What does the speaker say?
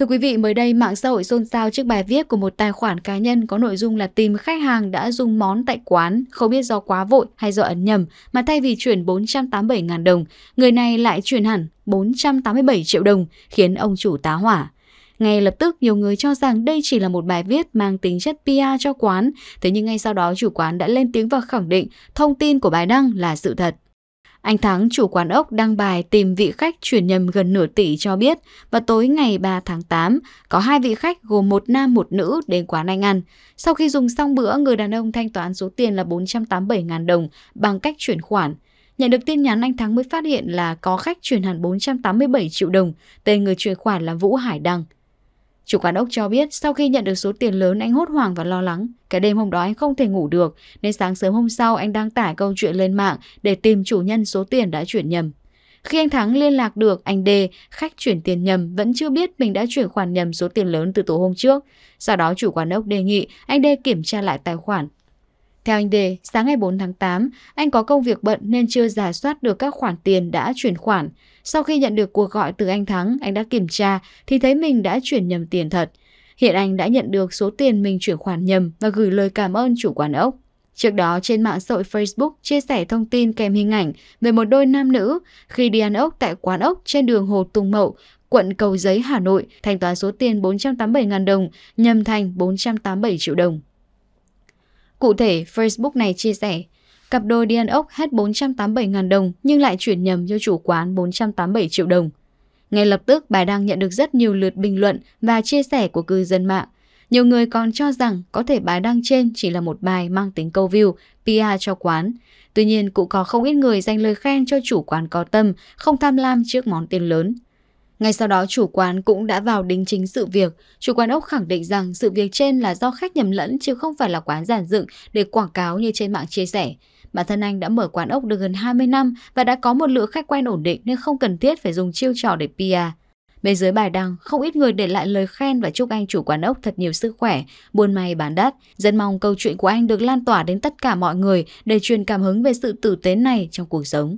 Thưa quý vị, mới đây mạng xã hội xôn xao trước bài viết của một tài khoản cá nhân có nội dung là tìm khách hàng đã dùng món tại quán, không biết do quá vội hay do ấn nhầm, mà thay vì chuyển 487.000 đồng, người này lại chuyển hẳn 487 triệu đồng, khiến ông chủ tá hỏa. Ngay lập tức, nhiều người cho rằng đây chỉ là một bài viết mang tính chất PR cho quán, thế nhưng ngay sau đó chủ quán đã lên tiếng và khẳng định thông tin của bài đăng là sự thật. Anh Thắng, chủ quán ốc đăng bài tìm vị khách chuyển nhầm gần nửa tỷ cho biết vào tối ngày 3 tháng 8, có hai vị khách gồm một nam một nữ đến quán anh ăn. Sau khi dùng xong bữa, người đàn ông thanh toán số tiền là 487.000 đồng bằng cách chuyển khoản. Nhận được tin nhắn anh Thắng mới phát hiện là có khách chuyển hẳn 487 triệu đồng, tên người chuyển khoản là Vũ Hải Đăng. Chủ quán ốc cho biết sau khi nhận được số tiền lớn anh hốt hoảng và lo lắng. Cái đêm hôm đó anh không thể ngủ được nên sáng sớm hôm sau anh đăng tải câu chuyện lên mạng để tìm chủ nhân số tiền đã chuyển nhầm. Khi anh Thắng liên lạc được, anh D, khách chuyển tiền nhầm, vẫn chưa biết mình đã chuyển khoản nhầm số tiền lớn từ tối hôm trước. Sau đó chủ quán ốc đề nghị anh D kiểm tra lại tài khoản. Theo anh Đề, sáng ngày 4 tháng 8, anh có công việc bận nên chưa giả soát được các khoản tiền đã chuyển khoản. Sau khi nhận được cuộc gọi từ anh Thắng, anh đã kiểm tra thì thấy mình đã chuyển nhầm tiền thật. Hiện anh đã nhận được số tiền mình chuyển khoản nhầm và gửi lời cảm ơn chủ quán ốc. Trước đó trên mạng xã hội Facebook chia sẻ thông tin kèm hình ảnh về một đôi nam nữ khi đi ăn ốc tại quán ốc trên đường Hồ Tùng Mậu, quận Cầu Giấy, Hà Nội, thanh toán số tiền 487.000 đồng nhầm thành 487 triệu đồng. Cụ thể, Facebook này chia sẻ, cặp đôi đi ăn ốc hết 487.000 đồng nhưng lại chuyển nhầm cho chủ quán 487 triệu đồng. Ngay lập tức, bài đăng nhận được rất nhiều lượt bình luận và chia sẻ của cư dân mạng. Nhiều người còn cho rằng có thể bài đăng trên chỉ là một bài mang tính câu view, PR cho quán. Tuy nhiên, cũng có không ít người dành lời khen cho chủ quán có tâm, không tham lam trước món tiền lớn. Ngay sau đó chủ quán cũng đã vào đính chính sự việc. Chủ quán ốc khẳng định rằng sự việc trên là do khách nhầm lẫn chứ không phải là quán giản dựng để quảng cáo như trên mạng chia sẻ. Bản thân anh đã mở quán ốc được gần 20 năm và đã có một lượng khách quen ổn định nên không cần thiết phải dùng chiêu trò để PR. Bên dưới bài đăng, không ít người để lại lời khen và chúc anh chủ quán ốc thật nhiều sức khỏe, buôn may bán đắt. Dân mong câu chuyện của anh được lan tỏa đến tất cả mọi người để truyền cảm hứng về sự tử tế này trong cuộc sống.